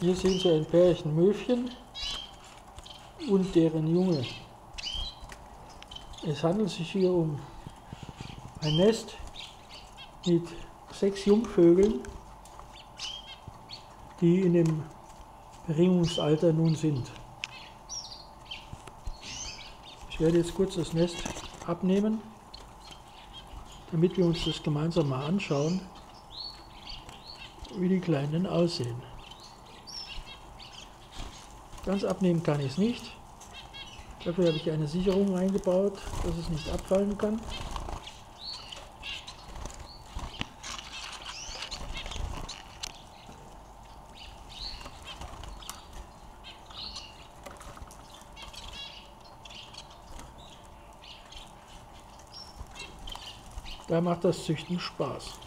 Hier sehen Sie ein Pärchen Möwchen und deren Junge. Es handelt sich hier um ein Nest mit sechs Jungvögeln, die in dem Beringungsalter nun sind. Ich werde jetzt kurz das Nest abnehmen, damit wir uns das gemeinsam mal anschauen, wie die Kleinen aussehen. Ganz abnehmen kann ich es nicht. Dafür habe ich eine Sicherung eingebaut, dass es nicht abfallen kann. Da macht das Züchten Spaß.